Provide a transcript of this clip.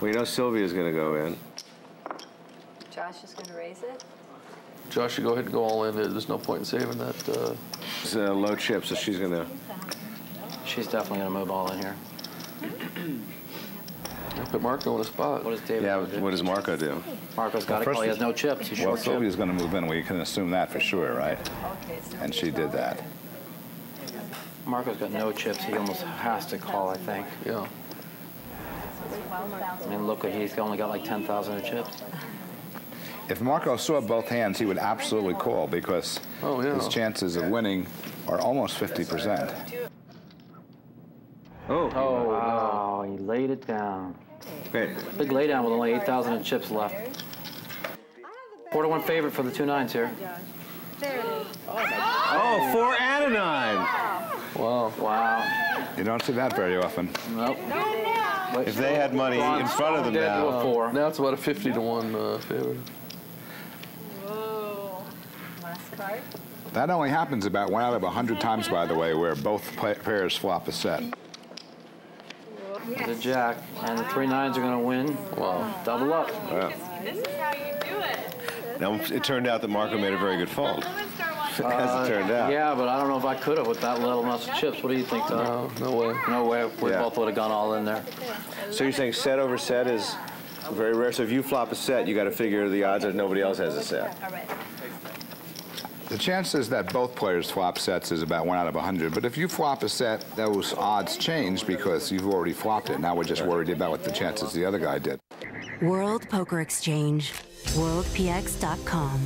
We know Sylvia's gonna go in. Josh is going to raise it? Josh should go ahead and go all in. There's no point in saving that. Uh, It's a low chip, so she's gonna, She's definitely gonna move all in here. put Marco in a spot. What does David yeah, do? what does Marco do? Marco's got it, first call. he has no chips, he's Well, short chip. Sylvia's going to move in. We can assume that for sure, right? Okay, so. And she did that. Marco's got no chips, he almost has to call, I think. Yeah. I mean, look, he's only got like 10,000 chips. If Marco saw both hands, he would absolutely call because Oh, yeah. his chances of winning are almost 50%. Oh, Oh, wow, he laid it down. great. Big laydown with only 8,000 chips left. Four to one favorite for the two nines here. Oh, four and a nine. Wow. Wow. You don't see that very often. Nope. If they had money in front of them Dead now. a four. Now it's about a 50 to 1 uh, favorite. Whoa. Last card? That only happens about one out of a 100 times, by the way, where both pairs flop a set. The jack, and the three nines are gonna win. Wow. Double up. This is how you do it. Now, it turned out that Marco made a very good fold, as it turned out. Yeah, but I don't know if I could have with that little amount of chips. What do you think, Tom? No, no way. No way. We Yeah. both would have gone all in there. So you're saying set over set is very rare. So if you flop a set, you got to figure the odds are nobody else has a set. All right. The chances that both players flop sets is about one out of 100. But if you flop a set, those odds change because you've already flopped it. Now we're just worried about what the chances the other guy did. World Poker Exchange, worldpx.com.